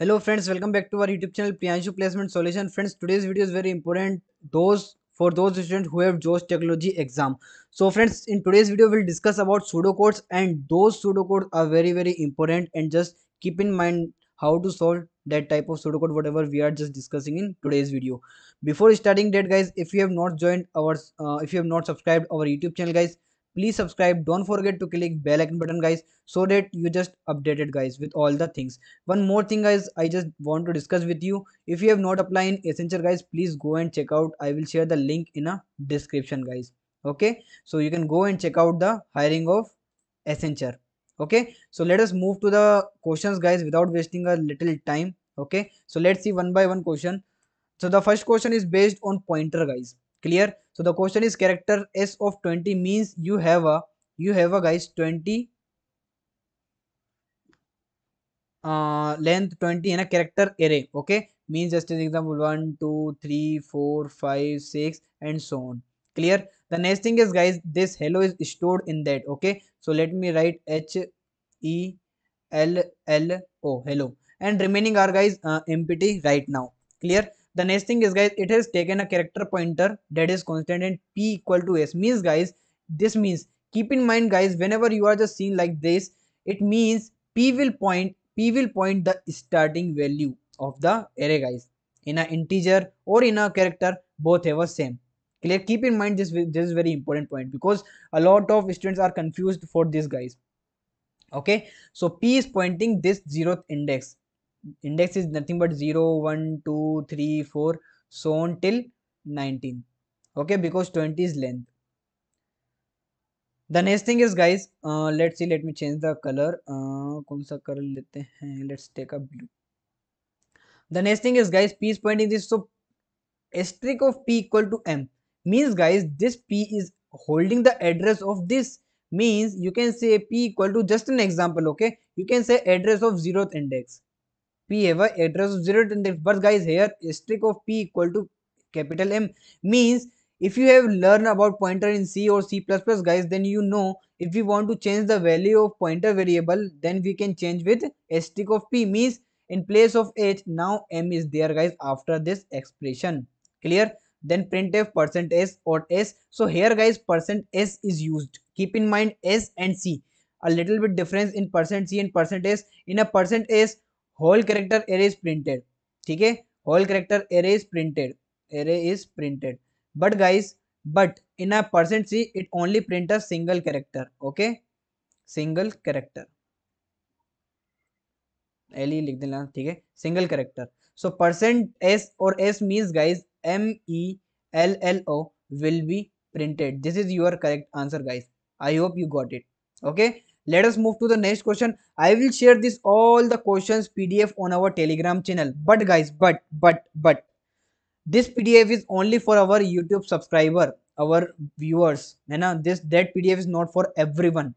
Hello friends, welcome back to our YouTube channel Priyanshu Placement Solution. Friends, today's video is very important those for those students who have Josh Technology exam. So friends, in today's video we'll discuss about pseudocodes and those pseudocodes are very very important and just keep in mind how to solve that type of pseudocode whatever we are just discussing in today's video. Before starting that guys, if you have not joined our uh, if you have not subscribed our YouTube channel guys, please subscribe. Don't forget to click bell icon button guys so that you just updated guys with all the things. One more thing guys i just want to discuss with you. If you have not applied in accenture guys please go and check out. I will share the link in a description guys. Okay? So you can go and check out the hiring of accenture. Okay? So let us move to the questions guys without wasting a little time. Okay? So let's see one by one question. So the first question is based on pointer guys clear? So the question is character s of 20 means you have a you have a guys 20 uh, length 20 in a character array okay? Means just an example 1 2 3 4 5 6 and so on. Clear? The next thing is guys this hello is stored in that okay? So let me write h e l l o hello. And remaining are guys uh, empty right now. Clear the next thing is guys it has taken a character pointer that is constant and p equal to s. Means guys this means keep in mind guys whenever you are just seeing like this it means p will point p will point the starting value of the array guys. In an integer or in a character both have a same. Clear? Keep in mind this this is very important point because a lot of students are confused for this guys. Okay? So p is pointing this zeroth index index is nothing but 0 1 2 3 4 so on till 19 okay because 20 is length the next thing is guys uh, let's see let me change the color uh, कौन सा color लेते हैं let's take a blue the next thing is guys p is pointing this so asterisk of p equal to m means guys this p is holding the address of this means you can say p equal to just an example okay you can say address of zeroth index p have a address of zero index but guys here asterisk of p equal to capital m. Means if you have learned about pointer in c or c++ guys then you know if we want to change the value of pointer variable then we can change with asterisk of p. Means in place of h now m is there guys after this expression. Clear? Then printf percent s or s. So here guys percent s is used. Keep in mind s and c. A little bit difference in percent c and percent s. In a percent s whole character array is printed ठीक है? Whole character array is printed array is printed but guys but in a percent C it only print a single character okay single character L E लिख देना, ठीक है? Single character so percent S और S means guys M E L L O will be printed this is your correct answer guys I hope you got it okay? Let us move to the next question. I will share this all the questions pdf on our telegram channel. But guys but but but. This pdf is only for our youtube subscriber our viewers. Uh, this that pdf is not for everyone.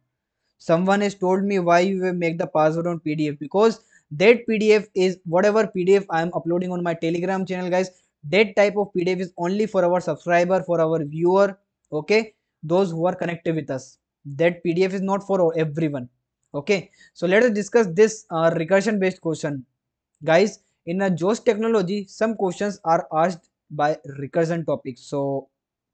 Someone has told me why you make the password on pdf because that pdf is whatever pdf i am uploading on my telegram channel guys that type of pdf is only for our subscriber for our viewer okay? Those who are connected with us that pdf is not for everyone. Okay? So let us discuss this uh, recursion based question. Guys in a Josh technology some questions are asked by recursion topics. So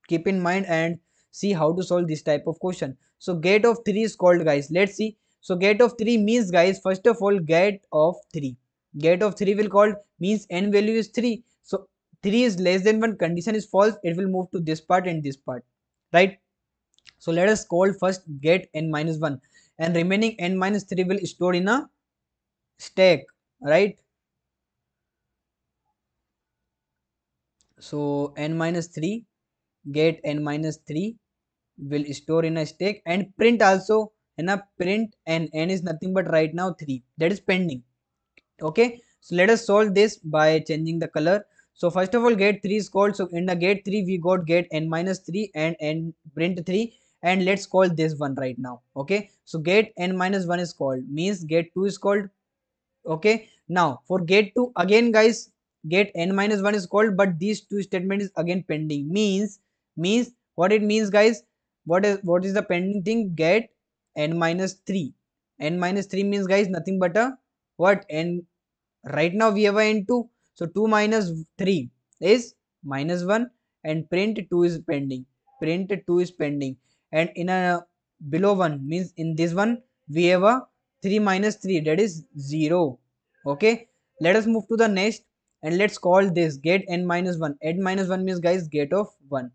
keep in mind and see how to solve this type of question. So gate of 3 is called guys. Let's see. So gate of 3 means guys first of all gate of 3 gate of 3 will called means n value is 3 so 3 is less than 1 condition is false it will move to this part and this part. Right so let us call first get n minus 1 and remaining n minus 3 will store in a stack right? So n minus 3 get n minus 3 will store in a stack. And print also in a print and n is nothing but right now 3 that is pending. Okay? So let us solve this by changing the color. So first of all get 3 is called. So in the get 3 we got get n minus 3 and n print 3 and let's call this one right now okay? So get n minus 1 is called means get 2 is called okay? Now for get 2 again guys get n minus 1 is called but these two statement is again pending. Means means what it means guys? What is what is the pending thing? Get n minus 3 n minus 3 means guys nothing but a what? N right now we have a n2 so 2 minus 3 is minus 1 and print 2 is pending. Print 2 is pending and in a below 1 means in this one we have a 3 minus 3 that is 0 okay? Let us move to the next and let's call this get n minus 1 n minus 1 means guys get of 1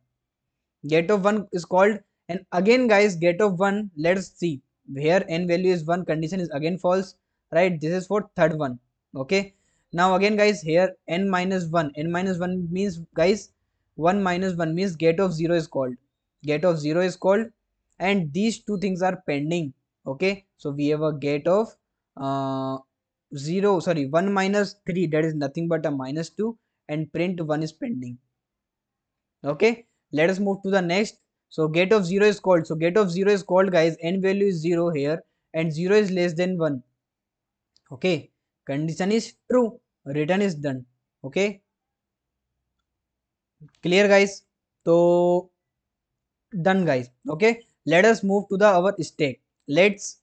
get of 1 is called and again guys get of 1 let's see. Here n value is 1 condition is again false right? This is for third one. Okay? Now again guys here n minus 1 n minus 1 means guys 1 minus 1 means get of 0 is called get of 0 is called and these two things are pending okay? So we have a get of uh, 0 sorry 1 minus 3 that is nothing but a minus 2 and print 1 is pending okay? Let us move to the next. So get of 0 is called so get of 0 is called guys n value is 0 here and 0 is less than 1 okay? Condition is true return is done okay? Clear guys? So done guys. Okay? Let us move to the our stack let's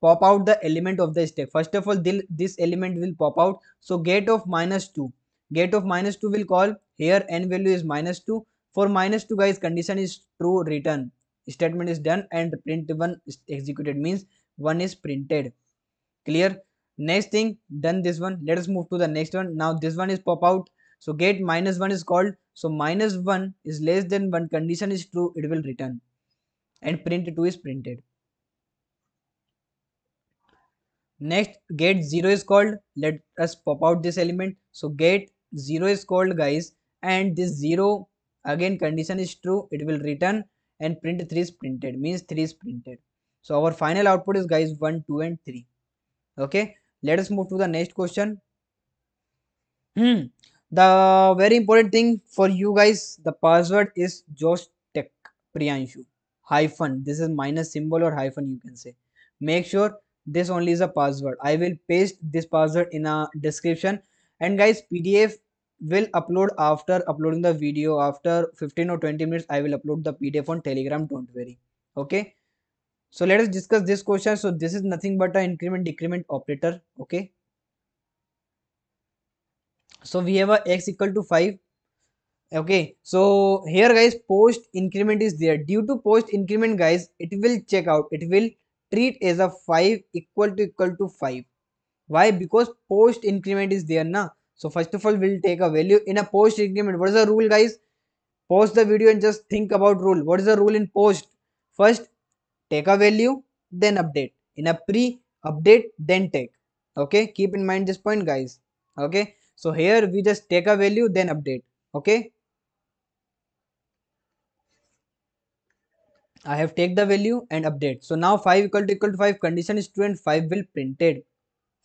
pop out the element of the stack first of all this element will pop out. So gate of minus 2 gate of minus 2 will call. Here n value is minus 2 for minus 2 guys condition is true return statement is done and print 1 is executed. Means 1 is printed. Clear? Next thing done this one. Let us move to the next one. Now this one is pop out so get minus 1 is called so minus 1 is less than 1 condition is true it will return. And print 2 is printed. Next get 0 is called let us pop out this element. So get 0 is called guys and this 0 again condition is true it will return. And print 3 is printed means 3 is printed. So our final output is guys 1 2 and 3 okay? Let us move to the next question. Hmm the very important thing for you guys the password is josh tech priyanshu. Hyphen. This is minus symbol or hyphen you can say. Make sure this only is a password. I will paste this password in a description. And guys pdf will upload after uploading the video. After 15 or 20 minutes i will upload the pdf on telegram. Don't worry. Okay? So let us discuss this question. So this is nothing but an increment decrement operator. Okay so we have a x equal to 5 okay. So here guys post increment is there. Due to post increment guys it will check out. It will treat as a 5 equal to equal to 5 why? Because post increment is there na? So first of all we'll take a value in a post increment. What is the rule guys? Pause the video and just think about rule. What is the rule in post? First take a value then update. In a pre update then take. Okay. Keep in mind this point guys. Okay so here we just take a value then update okay I have take the value and update. So now 5 equal to equal to 5 condition is true and 5 will printed.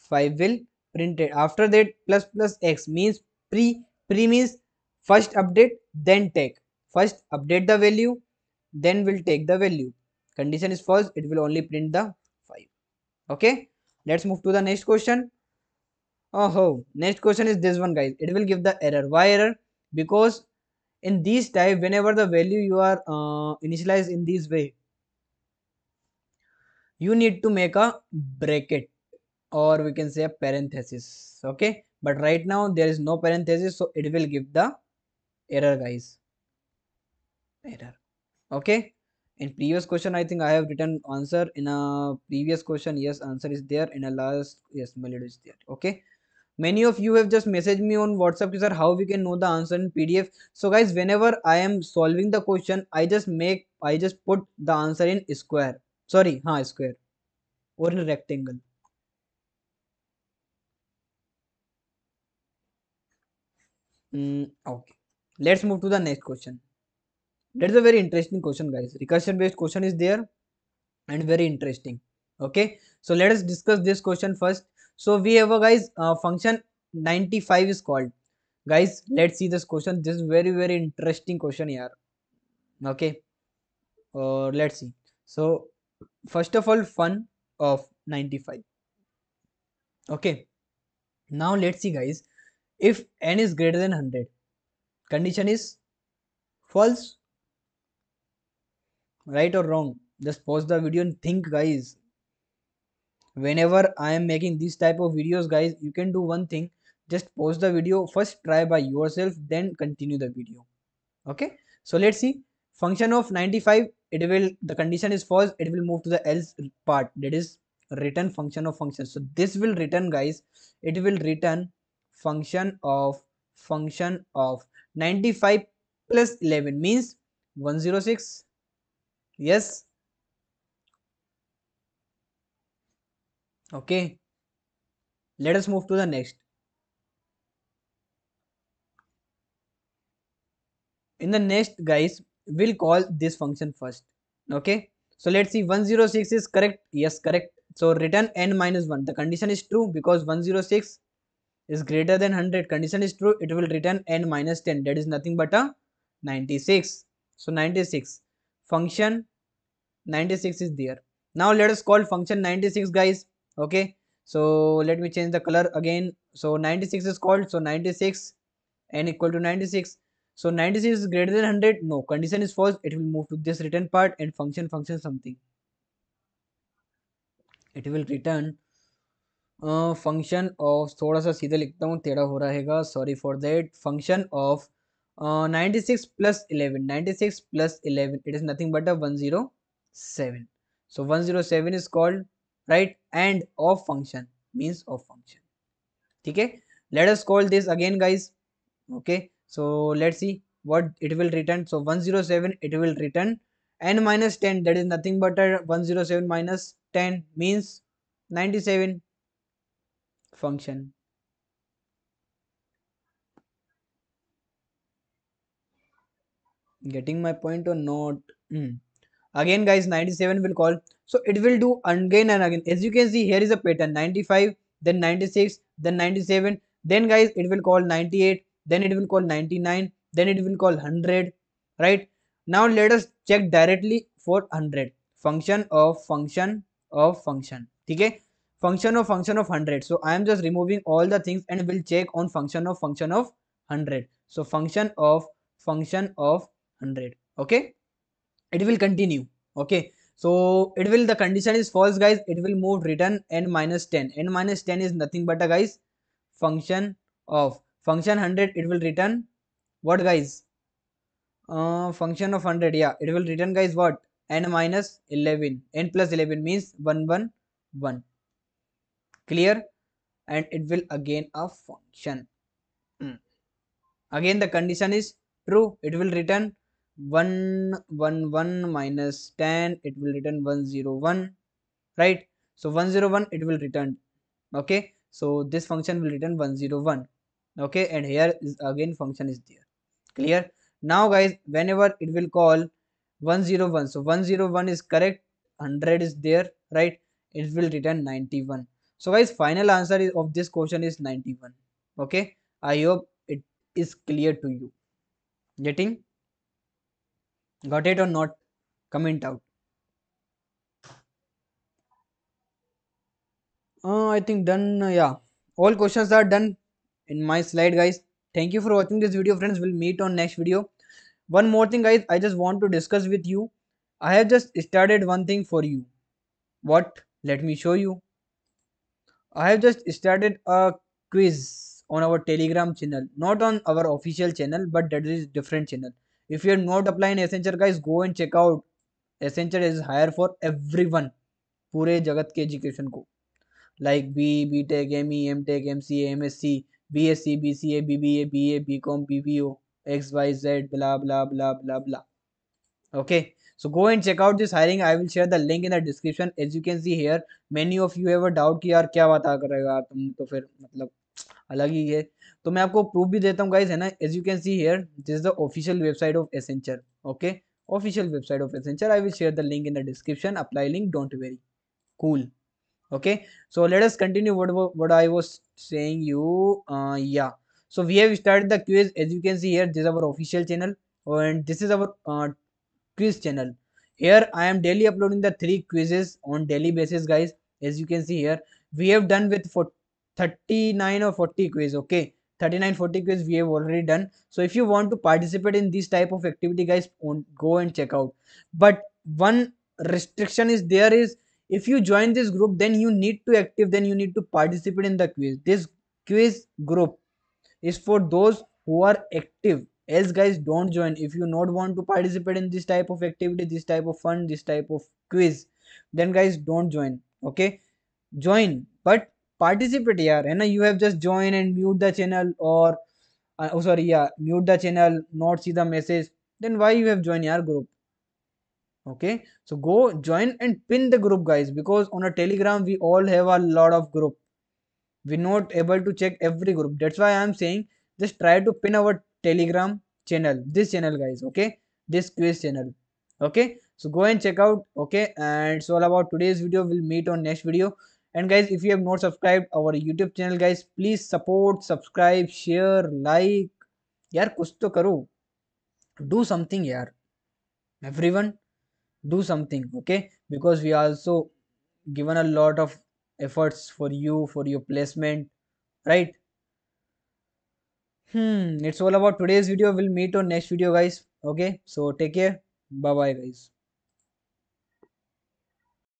5 will printed. After that plus plus x means pre pre means first update then take. First update the value then will take the value. Condition is false it will only print the 5. Okay. Let's move to the next question. Oh, next question is this one guys. It will give the error. Why error? Because in these type whenever the value you are uh, initialized in this way you need to make a bracket or we can say a parenthesis okay but right now there is no parenthesis so it will give the error guys error okay in previous question i think i have written answer in a previous question yes answer is there in a last yes melody is there okay many of you have just messaged me on whatsapp sir how we can know the answer in pdf so guys whenever i am solving the question i just make i just put the answer in square. Sorry ha square. Or in rectangle. Mm, okay. Let's move to the next question. That is a very interesting question guys. Recursion based question is there and very interesting. Okay? So let us discuss this question first so we have a guys uh, function 95 is called. Guys let's see this question. This is very very interesting question here. Okay. Uh, let's see. So first of all fun of 95 okay. Now let's see guys. If n is greater than 100 condition is false right or wrong? Just pause the video and think guys whenever i am making this type of videos guys you can do one thing. Just pause the video first try by yourself then continue the video. Okay? So let's see. Function of 95 it will the condition is false it will move to the else part. That is return function of function so this will return guys. It will return function of function of 95 plus 11 means 106 yes okay. Let us move to the next. In the next guys we'll call this function first. Okay. So let's see. 106 is correct. Yes correct. So return n minus 1 the condition is true because 106 is greater than 100 condition is true. It will return n minus 10 that is nothing but a 96 so 96 function 96 is there. Now let us call function 96 guys okay so let me change the color again so 96 is called so 96 n equal to 96 so 96 is greater than 100 no condition is false it will move to this return part and function function something it will return function of थोड़ा सा सीधे लिखता हूँ टेढ़ा हो रहेगा sorry for that function of ninety six plus eleven ninety six plus eleven it is nothing but a one zero seven so 107 is called right? And of function means of function. Okay? Let us call this again guys. Okay? So let's see what it will return. So 107 it will return. N minus 10 that is nothing but a 107 minus 10 means 97 function. Getting my point or not? Mm. Again guys 97 will call. So it will do again and again. As you can see here is a pattern. 95 then 96 then 97 then guys it will call 98 then it will call 99 then it will call 100 right? Now let us check directly for 100 function of function of function. Okay? Function of function of 100 so i am just removing all the things and will check on function of function of 100 so function of function of 100 okay it will continue okay? So it will the condition is false guys. It will move return n minus 10 n minus 10 is nothing but a guys function of function 100 it will return what guys? Uh, function of 100 yeah. It will return guys what? n minus 11 n plus 11 means 1 1 1 clear? And it will again a function. Mm. again the condition is true. It will return 1 1 1 minus 10 it will return 101 right? So 101 it will return okay? So this function will return 101 okay? And here is again function is there clear? Now guys whenever it will call 101 so 101 is correct 100 is there right? It will return 91 so guys final answer is, of this question is 91 okay? I hope it is clear to you. Getting got it or not? Comment out. Uh, i think done uh, yeah. All questions are done in my slide guys. Thank you for watching this video friends. We'll meet on next video. One more thing guys i just want to discuss with you. I have just started one thing for you. What? Let me show you. I have just started a quiz on our telegram channel. Not on our official channel but that is different channel if you are not applying Accenture guys go and check out Accenture is hire for everyone पूरे जगत के education को like B B tech M E M tech M C M S C B S C B C A B B A B A B com B B O X Y Z blah blah blah blah blah okay so go and check out this hiring i will share the link in the description as you can see here many of you have a doubt कि यार क्या बता करेगा तुम तो फिर मतलब अलग ही है तो मैं आपको प्रूफ भी देता हूँ गाइज़ है ना? As you can see here this is the official website of Accenture okay official website of Accenture I will share the link in the description apply link don't very cool okay so let us continue what I was say yeah so we have start the quiz as you can see here this our official channel and this is our quiz channel here I am daily uploading the three quizzes on daily basis guys as you can see here we have done with four thirty nine और forty quiz okay 39 40 quiz we have already done. So if you want to participate in this type of activity guys go and check out. But one restriction is there is if you join this group then you need to active then you need to participate in the quiz. This quiz group is for those who are active. Else guys don't join. If you not want to participate in this type of activity this type of fun this type of quiz then guys don't join. Okay? Join but participate hai na? You have just join and mute the channel or uh, oh sorry yeah mute the channel not see the message then why you have joined your group? Okay so go join and pin the group guys because on a telegram we all have a lot of group. We're not able to check every group. That's why i'm saying just try to pin our telegram channel this channel guys okay? This quiz channel okay? So go and check out okay? And it's all about today's video. We'll meet on next video and guys if you have not subscribed our youtube channel guys please support subscribe share like. Yaar kuch to karo do something yaar. Everyone do something okay? Because we also given a lot of efforts for you for your placement right? Hmm it's all about today's video. We'll meet on next video guys okay? So take care. Bye bye guys